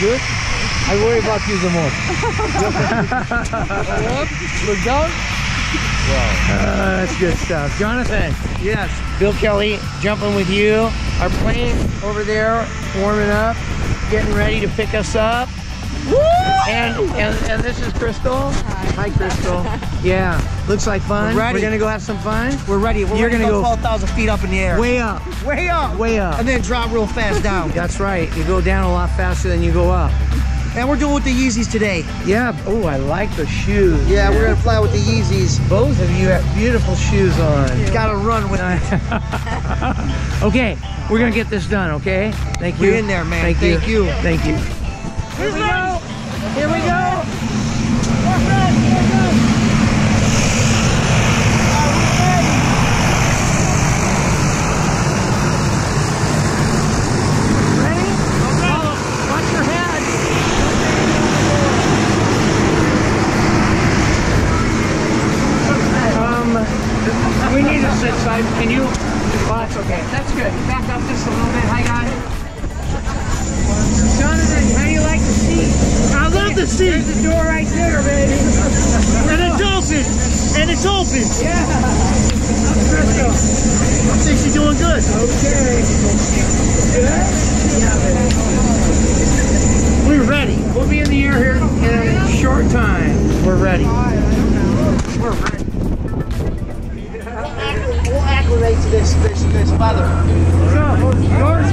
Yeah. Good. I worry about you the most. Look down. Uh, that's good stuff. Jonathan, Yes. Bill Kelly jumping with you. Our plane over there warming up, getting ready to pick us up. And, and and this is Crystal. Hi, Crystal. Yeah, looks like fun. We're ready. We're gonna go have some fun. We're ready. We're You're ready gonna to go- 12,000 feet up in the air. Way up, way up. way up. And then drop real fast down. That's right. You go down a lot faster than you go up. and we're doing with the Yeezys today. Yeah. Oh, I like the shoes. Yeah, we're gonna fly with the Yeezys. Both of you have beautiful shoes on. Gotta run with it. okay, we're gonna get this done. Okay. Thank you. We're in there, man. Thank, Thank you. you. Thank you. Here we go. Here we go. Ready? Watch your head. Um, we need to sit side. Can you? Oh, that's okay. That's good. Back up just a little bit. Hi, guys. Jonathan, how do you like the seat? I love the seat. There's the door right there, baby. And it's open. And it's open. Yeah. Crystal. I think she's doing good. Okay. We're ready. We'll be in the air here in a short time. We're ready. We're ready. We'll acclimate to this, this, this weather. So, doors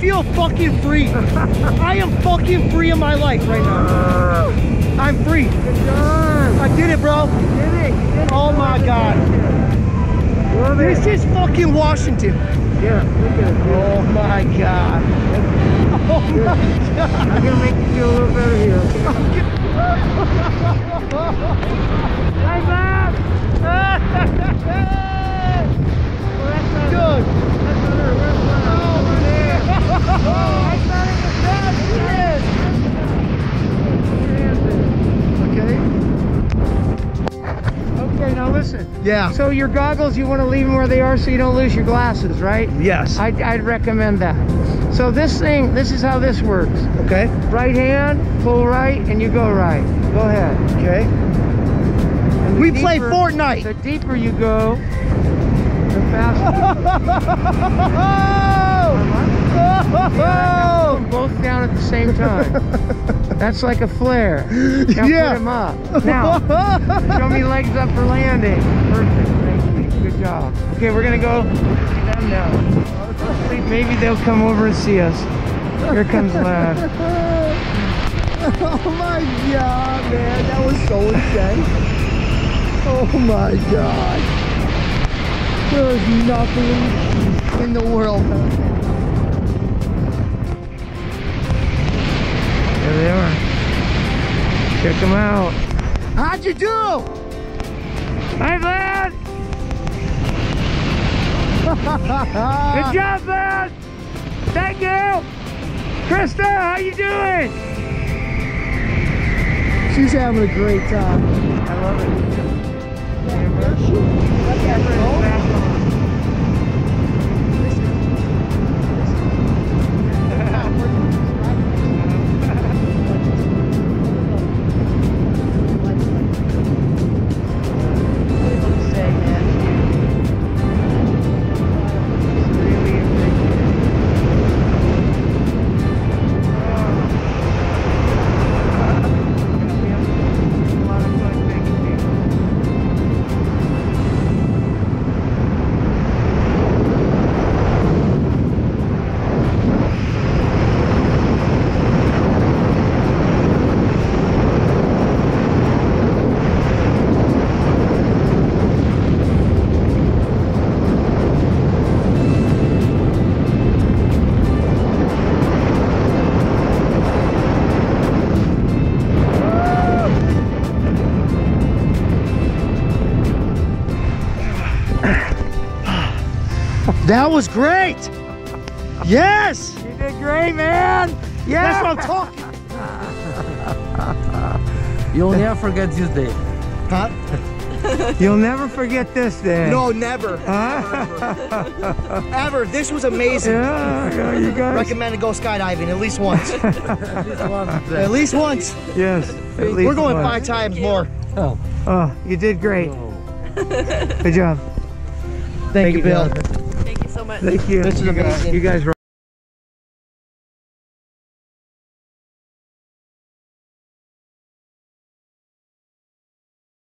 feel fucking free. I am fucking free in my life right now. I'm free. I did it, bro. Did it. Did it. Oh my god. Love This it. is fucking Washington. Yeah, look at it. Oh my god. Oh my god. I'm gonna make you feel a little better here. So your goggles, you want to leave them where they are so you don't lose your glasses, right? Yes. I'd, I'd recommend that. So this thing, this is how this works. Okay. Right hand, pull right, and you go right. Go ahead. Okay. We play Fortnite. The deeper you go, the faster. Oh! both down at the same time. That's like a flare. Now Yeah. put them up. Now, show me legs up for landing. Perfect. Thank you. Good job. Okay, we're gonna go see them now. Hopefully, Maybe they'll come over and see us. Here comes Lad. Oh my god, man, that was so intense. Oh my god. There's nothing in the world. There they are. Check them out. How'd you do? Hi, Lad. Good job, Lad. Thank you. Krista, how you doing? She's having a great time. I love it. That was great. Yes. You did great, man. Yeah. That's what I'm talking. You'll never forget this day. Huh? You'll never forget this day. No, never. Huh? Ever. This was amazing. yeah, yeah, you guys. Recommend to go skydiving at least once. This one at least once. Yes. at We're going once. five times more. Oh. Oh, you did great. Good job. Thank, you, Bill. Jonathan. Thank you much. Thank you. This is You guys- amazing. You guys